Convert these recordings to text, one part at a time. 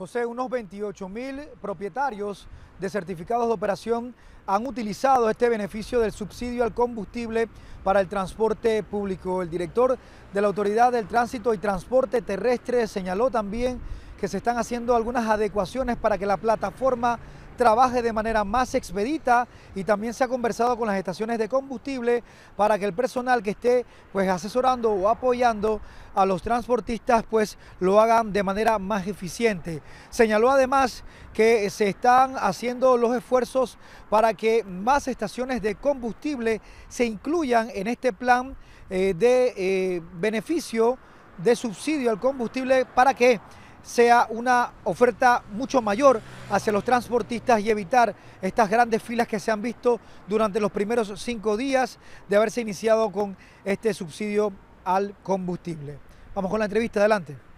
José, unos 28 mil propietarios de certificados de operación han utilizado este beneficio del subsidio al combustible para el transporte público. El director de la Autoridad del Tránsito y Transporte Terrestre señaló también que se están haciendo algunas adecuaciones para que la plataforma trabaje de manera más expedita y también se ha conversado con las estaciones de combustible para que el personal que esté pues asesorando o apoyando a los transportistas pues lo hagan de manera más eficiente. Señaló además que se están haciendo los esfuerzos para que más estaciones de combustible se incluyan en este plan eh, de eh, beneficio de subsidio al combustible para que sea una oferta mucho mayor hacia los transportistas y evitar estas grandes filas que se han visto durante los primeros cinco días de haberse iniciado con este subsidio al combustible. Vamos con la entrevista, adelante.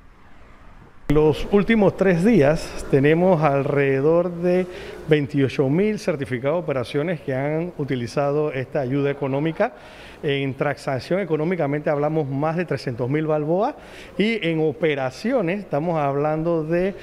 Los últimos tres días tenemos alrededor de 28 mil certificados de operaciones que han utilizado esta ayuda económica. En transacción económicamente hablamos más de 300 mil balboas y en operaciones estamos hablando de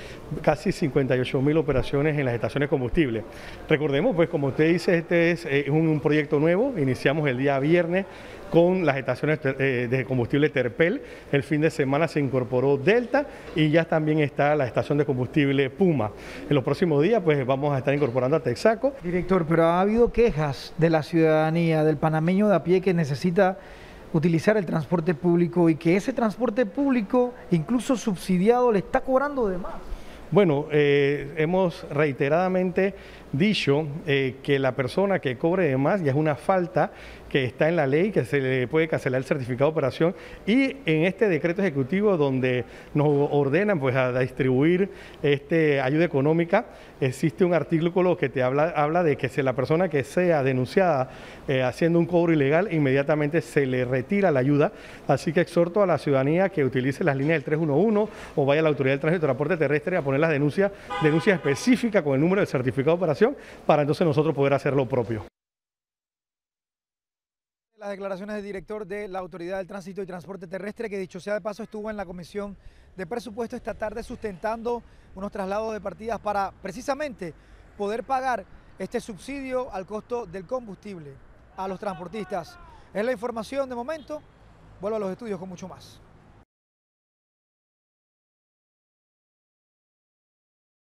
casi 58 mil operaciones en las estaciones de combustible. Recordemos, pues como usted dice, este es eh, un proyecto nuevo, iniciamos el día viernes con las estaciones eh, de combustible Terpel. El fin de semana se incorporó Delta y ya también está la estación de combustible Puma. En los próximos días pues vamos a estar incorporando a Texaco. Director, pero ha habido quejas de la ciudadanía, del panameño de a pie que necesita utilizar el transporte público y que ese transporte público, incluso subsidiado, le está cobrando de más. Bueno, eh, hemos reiteradamente dicho eh, que la persona que cobre de más ya es una falta que está en la ley, que se le puede cancelar el certificado de operación y en este decreto ejecutivo donde nos ordenan pues a distribuir este ayuda económica, existe un artículo que te habla, habla de que si la persona que sea denunciada eh, haciendo un cobro ilegal, inmediatamente se le retira la ayuda. Así que exhorto a la ciudadanía que utilice las líneas del 311 o vaya a la Autoridad del Tránsito y Transporte Terrestre a poner las denuncias, denuncia específica con el número del certificado de operación para entonces nosotros poder hacer lo propio. Las declaraciones del director de la Autoridad del Tránsito y Transporte Terrestre, que dicho sea de paso estuvo en la Comisión de Presupuesto esta tarde sustentando unos traslados de partidas para precisamente poder pagar este subsidio al costo del combustible a los transportistas. Es la información de momento. Vuelvo a los estudios con mucho más.